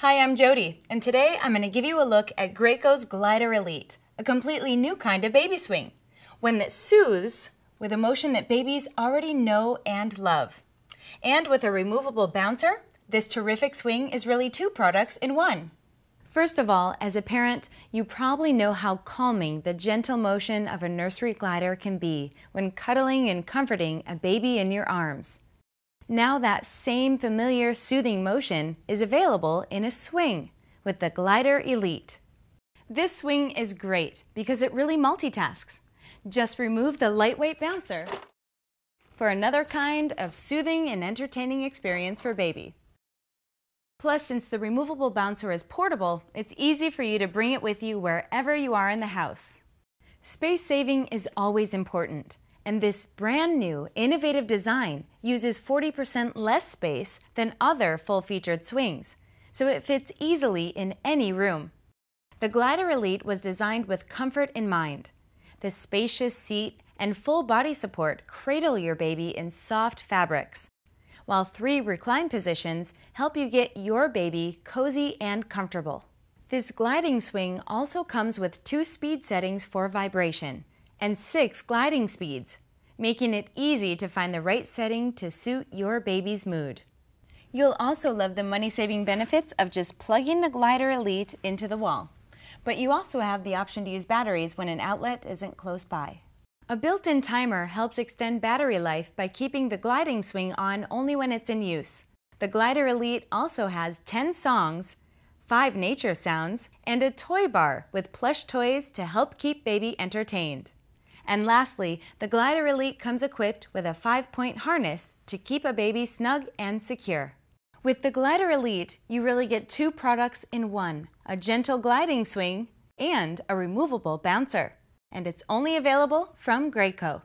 Hi, I'm Jody, and today I'm going to give you a look at Graco's Glider Elite, a completely new kind of baby swing, one that soothes with a motion that babies already know and love. And with a removable bouncer, this terrific swing is really two products in one. First of all, as a parent, you probably know how calming the gentle motion of a nursery glider can be when cuddling and comforting a baby in your arms. Now that same familiar soothing motion is available in a swing with the Glider Elite. This swing is great because it really multitasks. Just remove the lightweight bouncer for another kind of soothing and entertaining experience for baby. Plus, since the removable bouncer is portable, it's easy for you to bring it with you wherever you are in the house. Space saving is always important, and this brand new, innovative design uses 40% less space than other full-featured swings, so it fits easily in any room. The Glider Elite was designed with comfort in mind. The spacious seat and full body support cradle your baby in soft fabrics, while three recline positions help you get your baby cozy and comfortable. This gliding swing also comes with two speed settings for vibration and six gliding speeds, making it easy to find the right setting to suit your baby's mood. You'll also love the money-saving benefits of just plugging the Glider Elite into the wall. But you also have the option to use batteries when an outlet isn't close by. A built-in timer helps extend battery life by keeping the gliding swing on only when it's in use. The Glider Elite also has 10 songs, 5 nature sounds, and a toy bar with plush toys to help keep baby entertained. And lastly, the Glider Elite comes equipped with a 5-point harness to keep a baby snug and secure. With the Glider Elite, you really get two products in one, a gentle gliding swing and a removable bouncer and it's only available from Graco.